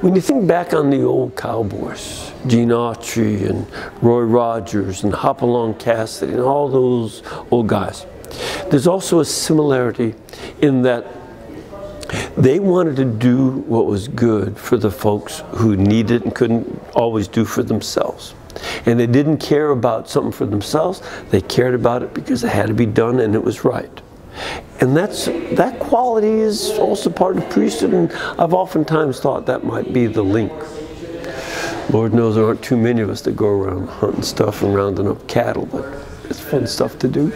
When you think back on the old cowboys, Gene Autry and Roy Rogers and Hopalong Cassidy and all those old guys, there's also a similarity in that they wanted to do what was good for the folks who needed and couldn't always do for themselves. And they didn't care about something for themselves, they cared about it because it had to be done and it was right. And that's that quality is also part of priesthood, and I've oftentimes thought that might be the link. Lord knows there aren't too many of us that go around hunting stuff and rounding up cattle, but it's fun stuff to do.